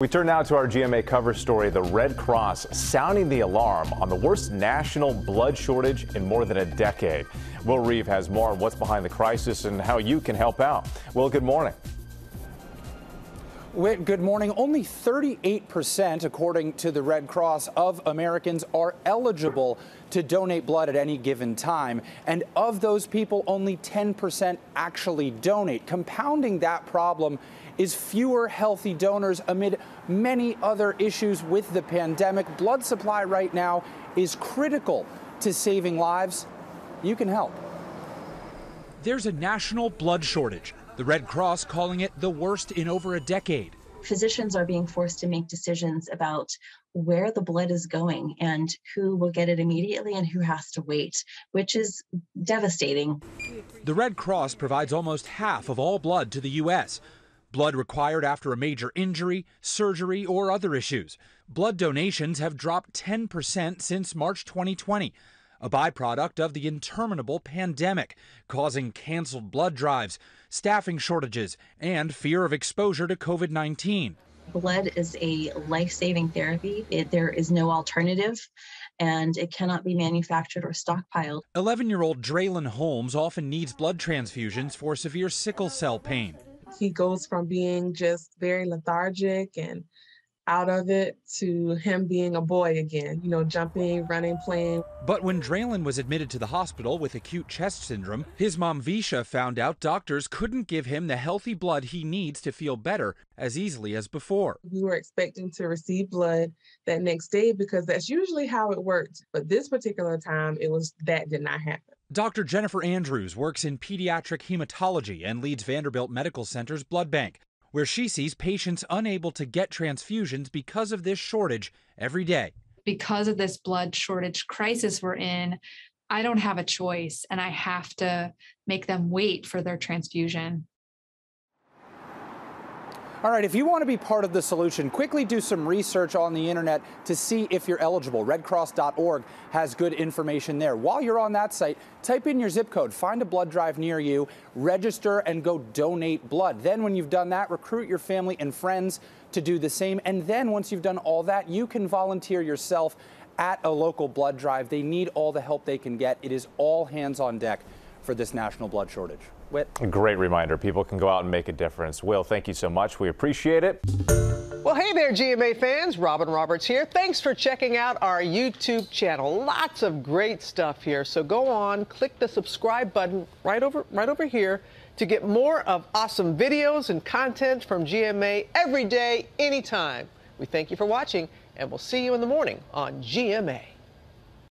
We turn now to our GMA cover story the Red Cross sounding the alarm on the worst national blood shortage in more than a decade. Will Reeve has more on what's behind the crisis and how you can help out. Will, good morning. Good morning. Only 38%, according to the Red Cross, of Americans are eligible to donate blood at any given time. And of those people, only 10% actually donate. Compounding that problem is fewer healthy donors amid many other issues with the pandemic. Blood supply right now is critical to saving lives. You can help. There's a national blood shortage. The Red Cross calling it the worst in over a decade. Physicians are being forced to make decisions about where the blood is going and who will get it immediately and who has to wait, which is devastating. The Red Cross provides almost half of all blood to the U.S. Blood required after a major injury, surgery, or other issues. Blood donations have dropped 10% since March 2020, a byproduct of the interminable pandemic, causing canceled blood drives, staffing shortages, and fear of exposure to COVID 19. Blood is a life saving therapy. It, there is no alternative, and it cannot be manufactured or stockpiled. 11 year old Draylon Holmes often needs blood transfusions for severe sickle cell pain. He goes from being just very lethargic and out of it to him being a boy again, you know, jumping, running, playing. But when Draylon was admitted to the hospital with acute chest syndrome, his mom Visha found out doctors couldn't give him the healthy blood he needs to feel better as easily as before. We were expecting to receive blood that next day because that's usually how it worked. But this particular time, it was that did not happen. Dr. Jennifer Andrews works in pediatric hematology and leads Vanderbilt Medical Center's blood bank, where she sees patients unable to get transfusions because of this shortage every day. Because of this blood shortage crisis we're in, I don't have a choice and I have to make them wait for their transfusion. All right, if you want to be part of the solution, quickly do some research on the internet to see if you're eligible. Redcross.org has good information there. While you're on that site, type in your zip code, find a blood drive near you, register, and go donate blood. Then, when you've done that, recruit your family and friends to do the same. And then, once you've done all that, you can volunteer yourself at a local blood drive. They need all the help they can get. It is all hands on deck for this national blood shortage. Whit. Great reminder. People can go out and make a difference. Will, thank you so much. We appreciate it. Well, hey there, GMA fans. Robin Roberts here. Thanks for checking out our YouTube channel. Lots of great stuff here. So go on, click the subscribe button right over right over here to get more of awesome videos and content from GMA every day, anytime. We thank you for watching, and we'll see you in the morning on GMA.